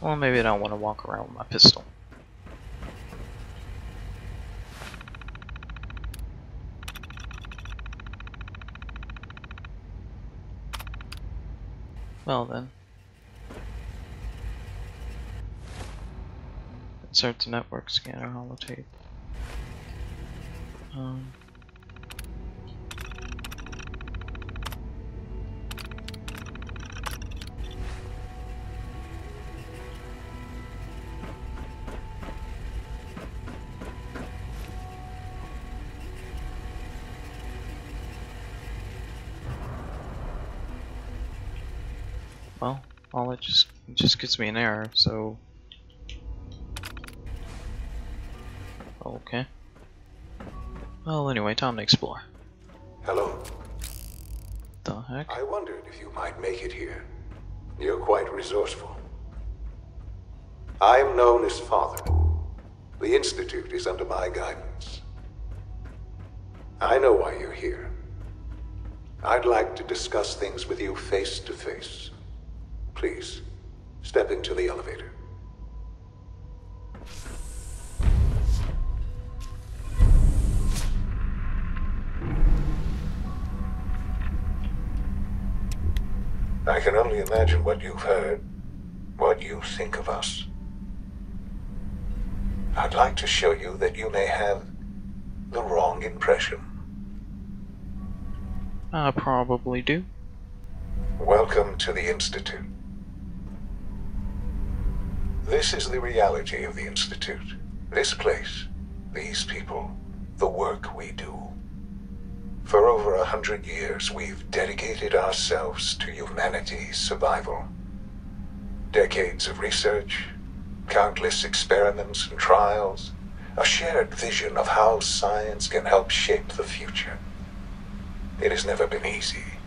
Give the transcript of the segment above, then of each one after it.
Well, maybe I don't want to walk around with my pistol. Well then. Insert the network scanner holotape. Um. All it just it just gives me an error, so okay. Well, anyway, time to explore. Hello. The heck? I wondered if you might make it here. You're quite resourceful. I am known as Father. The Institute is under my guidance. I know why you're here. I'd like to discuss things with you face to face. Please, step into the elevator. I can only imagine what you've heard, what you think of us. I'd like to show you that you may have the wrong impression. I probably do. Welcome to the Institute. This is the reality of the Institute. This place, these people, the work we do. For over a hundred years, we've dedicated ourselves to humanity's survival. Decades of research, countless experiments and trials, a shared vision of how science can help shape the future. It has never been easy,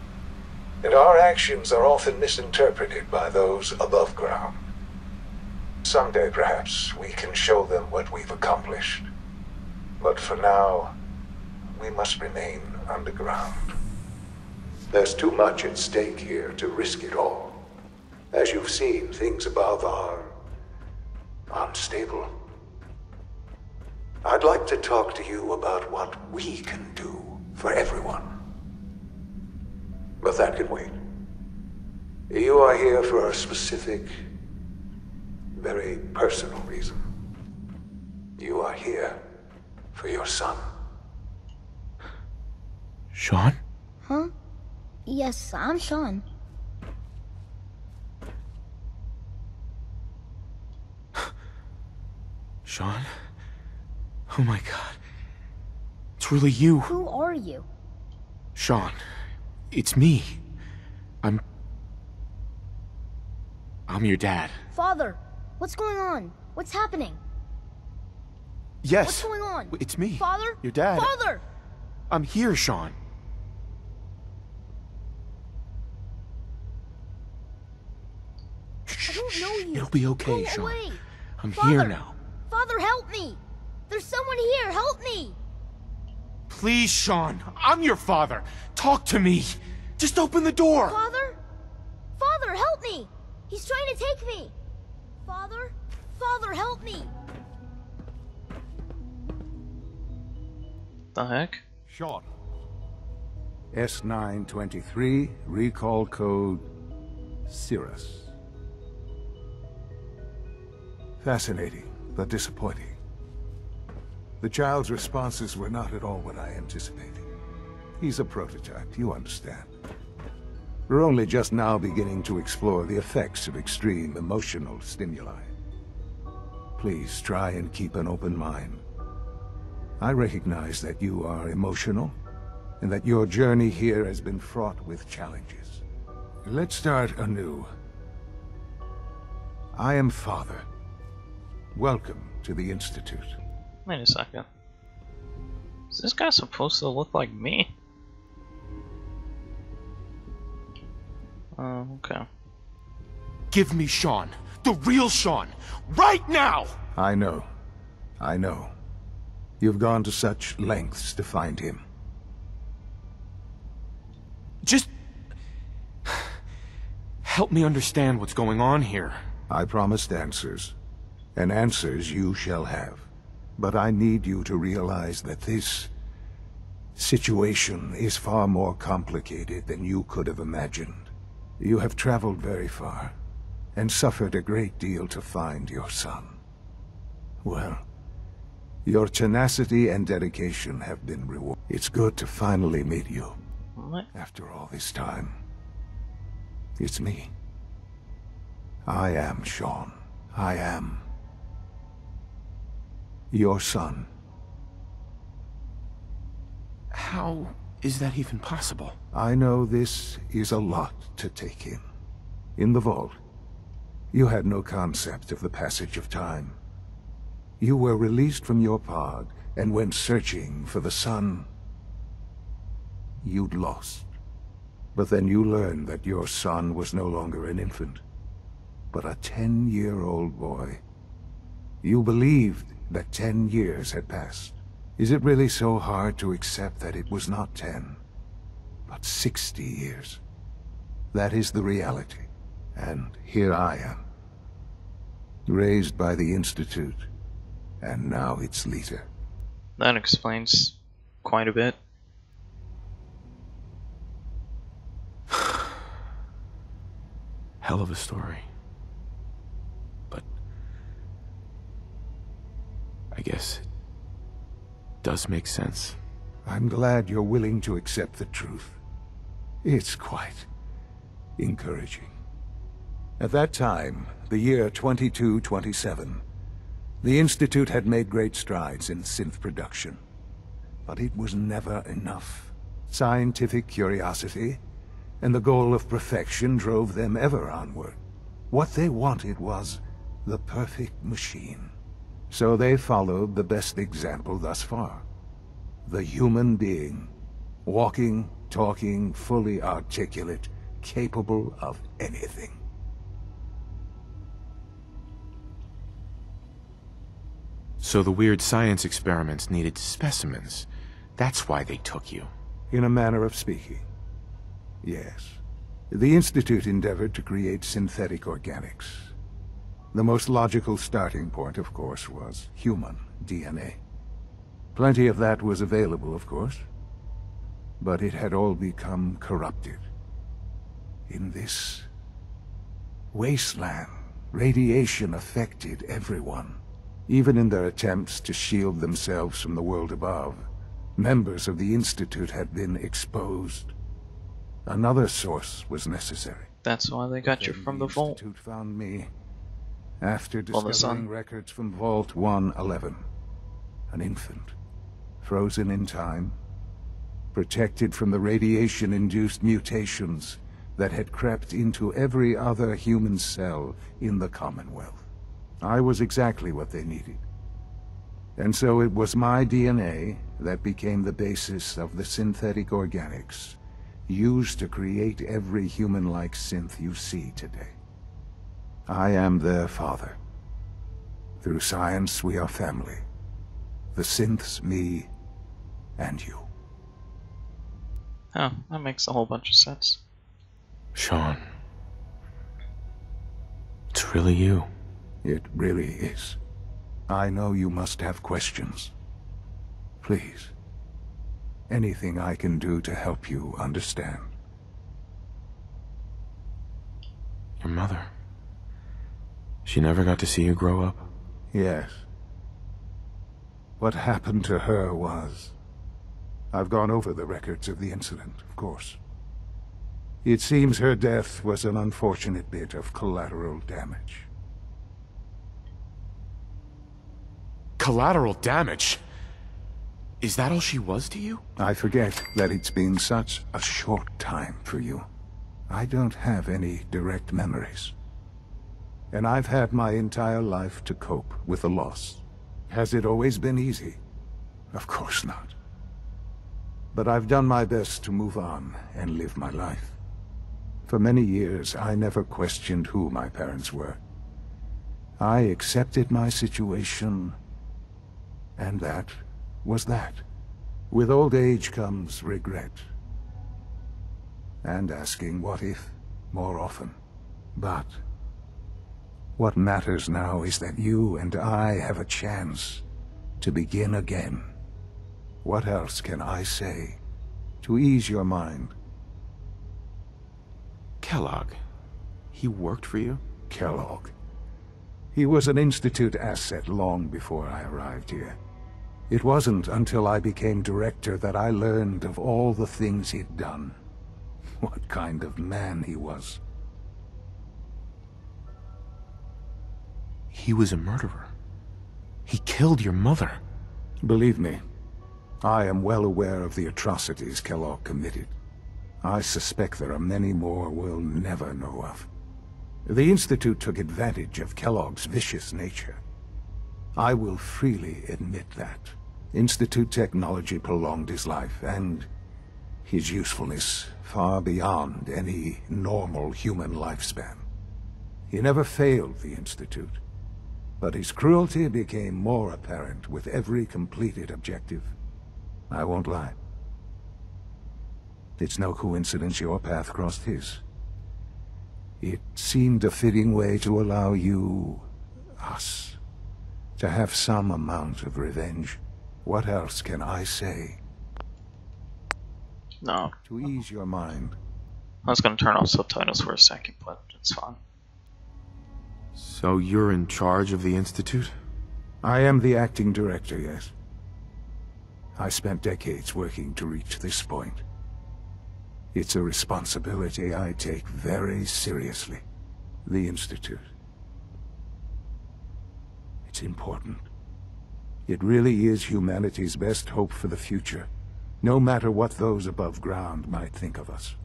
and our actions are often misinterpreted by those above ground. Someday, perhaps, we can show them what we've accomplished. But for now, we must remain underground. There's too much at stake here to risk it all. As you've seen, things above are unstable. I'd like to talk to you about what we can do for everyone. But that can wait. You are here for a specific, very personal reason. You are here for your son. Sean? Huh? Yes, I'm Sean. Sean? Oh my god. It's really you. Who are you? Sean. It's me. I'm... I'm your dad. Father, what's going on? What's happening? Yes. What's going on? It's me. Father? Your dad. Father! I'm here, Sean. I don't know you. It'll be okay, Go Sean. away. I'm Father. here now. Father, help me! There's someone here, help me! Please, Sean. I'm your father. Talk to me. Just open the door. Father? Father, help me! He's trying to take me! Father? Father, help me! The heck? Sean. S923, recall code Cirrus. Fascinating, but disappointing. The child's responses were not at all what I anticipated. He's a prototype, you understand. We're only just now beginning to explore the effects of extreme emotional stimuli. Please try and keep an open mind. I recognize that you are emotional, and that your journey here has been fraught with challenges. Let's start anew. I am Father. Welcome to the Institute. Wait a second. Is this guy supposed to look like me? Oh, okay. Give me Sean. The real Sean. Right now! I know. I know. You've gone to such lengths to find him. Just... Help me understand what's going on here. I promised answers, and answers you shall have. But I need you to realize that this situation is far more complicated than you could have imagined. You have traveled very far, and suffered a great deal to find your son. Well, your tenacity and dedication have been rewarded. It's good to finally meet you. What? After all this time, it's me. I am Sean. I am your son. How is that even possible? I know this is a lot to take in. In the vault, you had no concept of the passage of time. You were released from your pod and went searching for the son you'd lost. But then you learned that your son was no longer an infant, but a ten-year-old boy. You believed that ten years had passed. Is it really so hard to accept that it was not ten, but sixty years? That is the reality. And here I am. Raised by the Institute, and now its leader. That explains quite a bit. Hell of a story. But... I guess it does make sense. I'm glad you're willing to accept the truth. It's quite encouraging. At that time, the year 2227, the Institute had made great strides in synth production. But it was never enough. Scientific curiosity and the goal of perfection drove them ever onward. What they wanted was the perfect machine. So they followed the best example thus far. The human being. Walking, talking, fully articulate, capable of anything. So the weird science experiments needed specimens. That's why they took you. In a manner of speaking. Yes. The Institute endeavored to create synthetic organics. The most logical starting point, of course, was human DNA. Plenty of that was available, of course. But it had all become corrupted. In this wasteland, radiation affected everyone. Even in their attempts to shield themselves from the world above, members of the Institute had been exposed. Another source was necessary. That's why they got you from the vault. Institute found me after discovering records from Vault 111. An infant, frozen in time, protected from the radiation-induced mutations that had crept into every other human cell in the Commonwealth. I was exactly what they needed. And so it was my DNA that became the basis of the synthetic organics used to create every human-like synth you see today. I am their father. Through science, we are family. The synths, me, and you. Oh, that makes a whole bunch of sense. Sean. It's really you. It really is. I know you must have questions. Please. Anything I can do to help you understand. Your mother. She never got to see you grow up. Yes. What happened to her was... I've gone over the records of the incident, of course. It seems her death was an unfortunate bit of collateral damage. Collateral damage? Is that all she was to you? I forget that it's been such a short time for you. I don't have any direct memories. And I've had my entire life to cope with the loss. Has it always been easy? Of course not. But I've done my best to move on and live my life. For many years, I never questioned who my parents were. I accepted my situation, and that was that. With old age comes regret. And asking what if more often. But What matters now is that you and I have a chance to begin again. What else can I say to ease your mind? Kellogg. He worked for you? Kellogg. He was an Institute asset long before I arrived here. It wasn't until I became director that I learned of all the things he'd done. What kind of man he was. He was a murderer. He killed your mother. Believe me, I am well aware of the atrocities Kellogg committed. I suspect there are many more we'll never know of. The Institute took advantage of Kellogg's vicious nature. I will freely admit that. Institute technology prolonged his life, and his usefulness far beyond any normal human lifespan. He never failed the Institute, but his cruelty became more apparent with every completed objective. I won't lie. It's no coincidence your path crossed his. It seemed a fitting way to allow you, us, to have some amount of revenge. What else can I say? No. To ease your mind, I was gonna turn off subtitles for a second, but it's fine. So you're in charge of the Institute? I am the acting director, yes. I spent decades working to reach this point. It's a responsibility I take very seriously. The Institute. It's important. It really is humanity's best hope for the future, no matter what those above ground might think of us.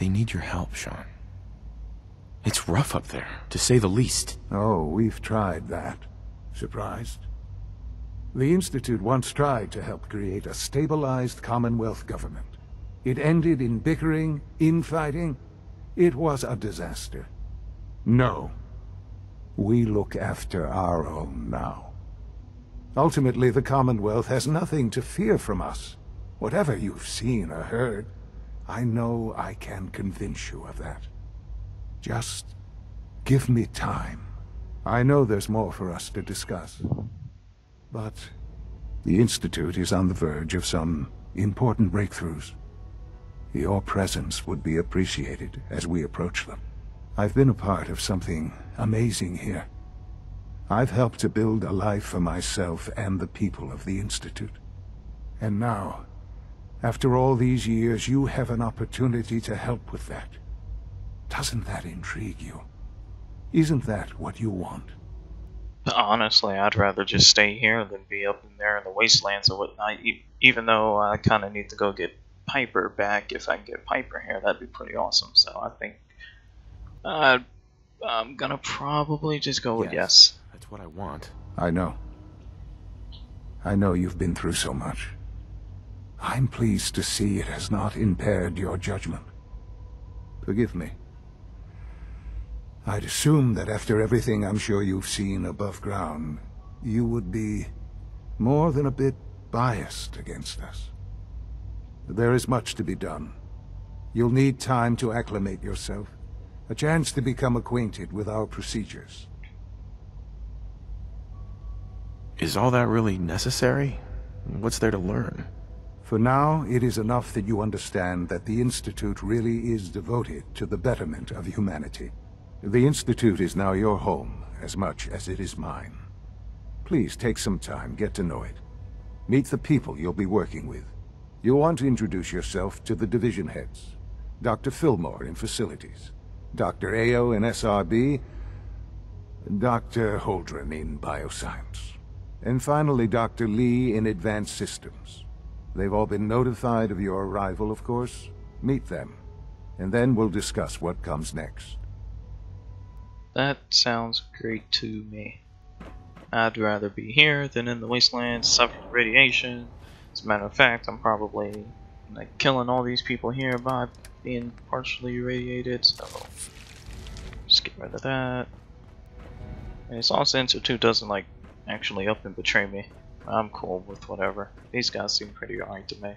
They need your help, Sean. It's rough up there, to say the least. Oh, we've tried that. Surprised? The Institute once tried to help create a stabilized Commonwealth government. It ended in bickering, infighting. It was a disaster. No. We look after our own now. Ultimately, the Commonwealth has nothing to fear from us. Whatever you've seen or heard, I know I can convince you of that. Just give me time. I know there's more for us to discuss. But the Institute is on the verge of some important breakthroughs. Your presence would be appreciated as we approach them. I've been a part of something amazing here. I've helped to build a life for myself and the people of the Institute. And now, after all these years, you have an opportunity to help with that. Doesn't that intrigue you? Isn't that what you want? Honestly, I'd rather just stay here than be up in there in the wastelands or whatnot. Even though I kind of need to go get Piper back. If I can get Piper here, that'd be pretty awesome. So I think uh, I'm gonna probably just go with yes. That's what I want. I know. I know you've been through so much. I'm pleased to see it has not impaired your judgment. Forgive me. I'd assume that after everything I'm sure you've seen above ground, you would be more than a bit biased against us. There is much to be done. You'll need time to acclimate yourself, a chance to become acquainted with our procedures. Is all that really necessary? What's there to learn? For now, it is enough that you understand that the Institute really is devoted to the betterment of humanity. The Institute is now your home, as much as it is mine. Please take some time, get to know it. Meet the people you'll be working with. You'll want to introduce yourself to the division heads. Dr. Filmore in Facilities, Dr. Ayo in SRB, Dr. Holdren in Bioscience, and finally Dr. Li in Advanced Systems. They've all been notified of your arrival, of course. Meet them, and then we'll discuss what comes next. That sounds great to me. I'd rather be here than in the wastelands suffering radiation. As a matter of fact, I'm probably like killing all these people here by being partially irradiated, so just get rid of that. And long as the Institute doesn't like actually up and betray me, I'm cool with whatever. These guys seem pretty alright to me.